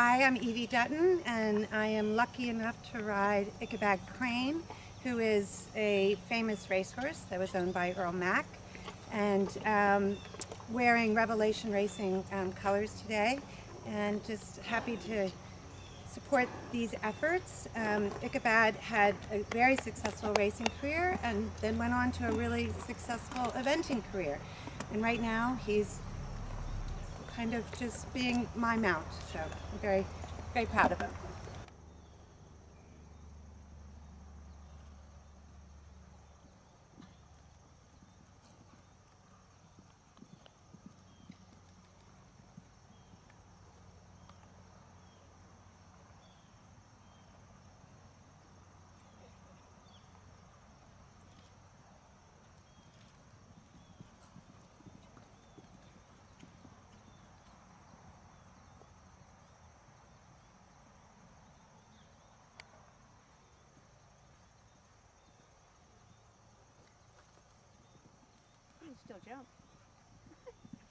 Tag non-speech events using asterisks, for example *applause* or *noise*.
Hi, I'm Evie Dutton, and I am lucky enough to ride Icabad Crane, who is a famous racehorse that was owned by Earl Mack, and um, wearing Revelation Racing um, colors today, and just happy to support these efforts. Um, Icabad had a very successful racing career and then went on to a really successful eventing career. And right now he's kind of just being my mount. So I'm very, very proud of him. still jump. *laughs*